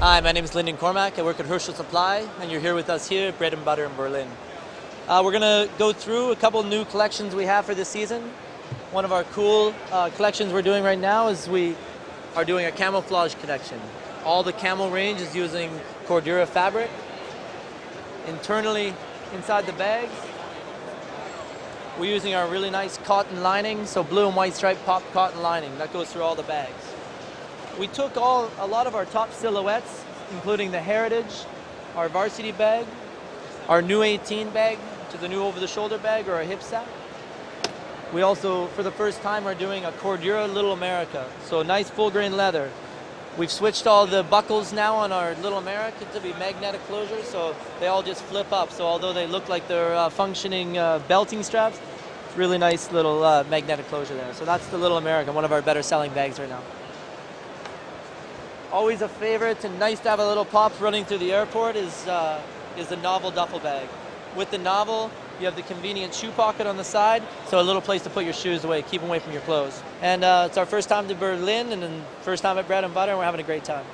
Hi, my name is Lyndon Cormack. I work at Herschel Supply, and you're here with us here at Bread and Butter in Berlin. Uh, we're going to go through a couple new collections we have for this season. One of our cool uh, collections we're doing right now is we are doing a camouflage collection. All the camel range is using Cordura fabric. Internally, inside the bags, we're using our really nice cotton lining, so blue and white striped pop cotton lining. That goes through all the bags. We took all a lot of our top silhouettes, including the Heritage, our varsity bag, our new 18 bag, to the new over-the-shoulder bag or a hip sack. We also, for the first time, are doing a Cordura Little America, so nice full-grain leather. We've switched all the buckles now on our Little America to be magnetic closures, so they all just flip up. So although they look like they're uh, functioning uh, belting straps, it's really nice little uh, magnetic closure there. So that's the Little America, one of our better selling bags right now. Always a favorite and nice to have a little pop running through the airport is, uh, is the Novel duffel bag. With the Novel, you have the convenient shoe pocket on the side, so a little place to put your shoes away, keep them away from your clothes. And uh, it's our first time to Berlin and first time at Bread and Butter, and we're having a great time.